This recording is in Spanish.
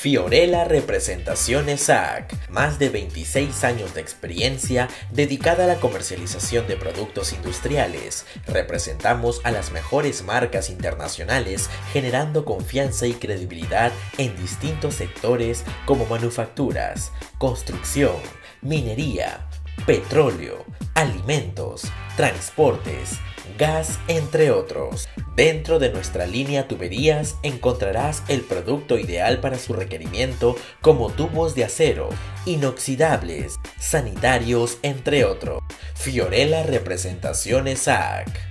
Fiorella Representaciones SAC, más de 26 años de experiencia dedicada a la comercialización de productos industriales. Representamos a las mejores marcas internacionales generando confianza y credibilidad en distintos sectores como manufacturas, construcción, minería, petróleo, alimentos, transportes, gas, entre otros. Dentro de nuestra línea tuberías encontrarás el producto ideal para su requerimiento como tubos de acero, inoxidables, sanitarios, entre otros. Fiorella Representaciones AC.